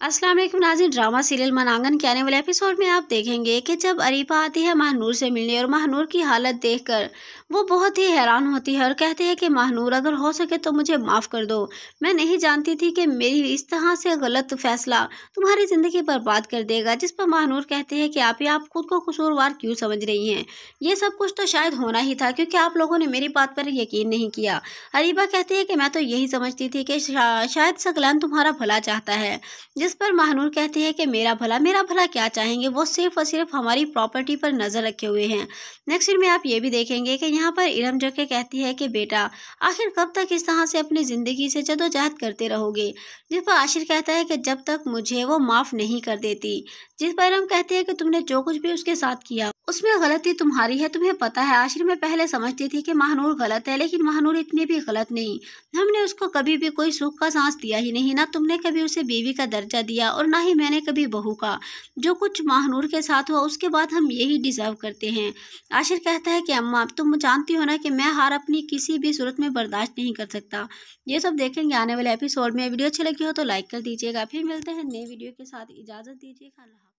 वालेकुम नाजिन drama serial मनांगन के आने वाले एपिसोड में आप देखेंगे कि जब अरीफा आती है महानूर से मिलने और महानूर की हालत देखकर वो बहुत ही हैरान होती है और कहते हैं कि, महानूर, अगर हो सके तो मुझे माफ़ कर दो। मैं नहीं जानती थी कि मेरी इस तरह से गलत फैसला तुम्हारी ज़िंदगी बर्बाद कर देगा, जिस पर महानूर कहते हैं कि, आप ही, आप खुद को कसूरवार क्यों समझ रही हैं? ये सब कुछ तो शायद होना ही था, क्योंकि आप लोगों ने मेरी बात पर यकीन नहीं किया। अरीबा कहती है कि, मैं तो यही समझती थी कि शायद सकलान तुम्हारा भला चाहता है जिस पर महानूर कहते हैं कि मेरा भला मेरा भला क्या चाहेंगे? वो सिर्फ़ और सिर्फ़ हमारी प्रॉपर्टी पर नज़र रखे हुए हैं। नेक्स्ट में आप ये भी देखेंगे कि यहाँ पर इरम जो के कहती है कि बेटा, आखिर कब तक इस तरह से अपनी ज़िंदगी से जदोजहद करते रहोगे? जिस पर आशिर कहता है कि जब तक मुझे वो माफ़ नहीं कर देती। जिस पर इरम कहती है कि तुमने जो कुछ भी उसके साथ किया, उसमें गलती तुम्हारी है, तुम्हें पता है। आशिर में पहले समझती थी कि महानूर गलत है, लेकिन महानूर इतनी भी गलत नहीं। हमने उसको कभी भी कोई सुख का सांस दिया ही नहीं, ना तुमने कभी उसे बीवी का दर्जा दिया और ना ही मैंने कभी बहू का। जो कुछ महानूर के साथ हुआ, उसके बाद हम यही डिजर्व करते हैं। आशिर कहता है कि, अम्मा तुम जानती हो ना कि मैं हार अपनी किसी भी सूरत में बर्दाश्त नहीं कर सकता। ये सब देखेंगे आने वाले एपिसोड में। वीडियो अच्छी लगी हो तो लाइक कर दीजिएगा। फिर मिलते हैं नए वीडियो के साथ। इजाज़त दीजिएगा।